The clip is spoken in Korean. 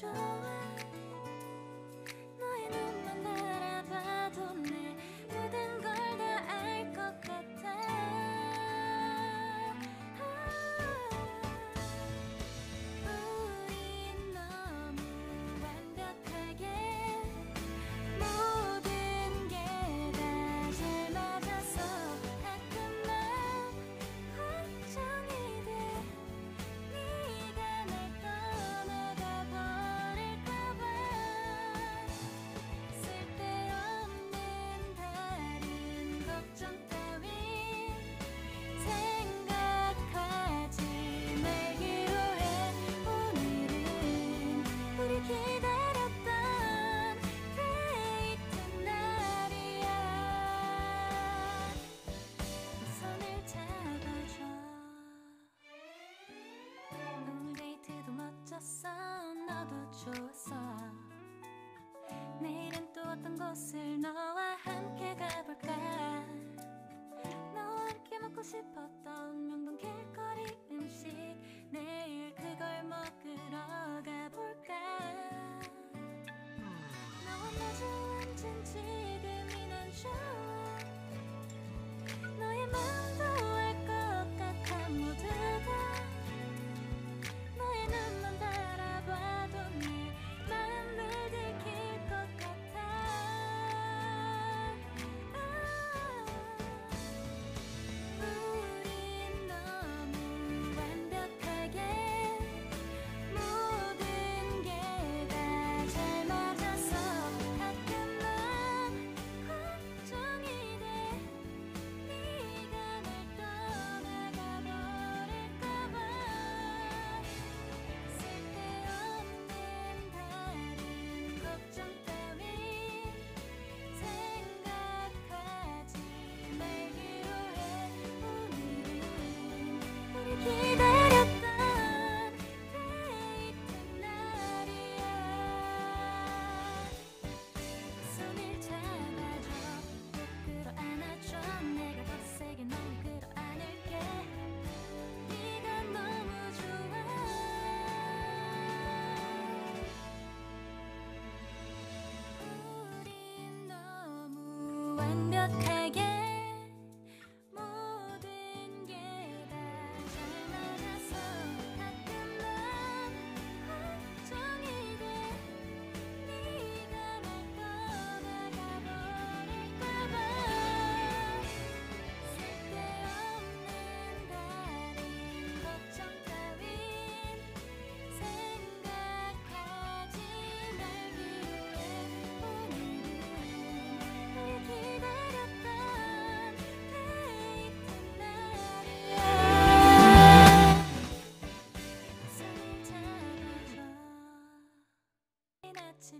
成为 좋았어 내일은 또 어떤 곳을 너와 함께 가볼까? 너와 함께 먹고 싶었던 your 示